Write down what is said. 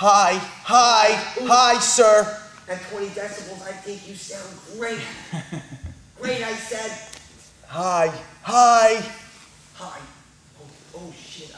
Hi, hi, hi, sir. At 20 decibels, I think you sound great. great, I said. Hi, hi. Hi. Oh, oh shit.